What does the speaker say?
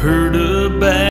heard about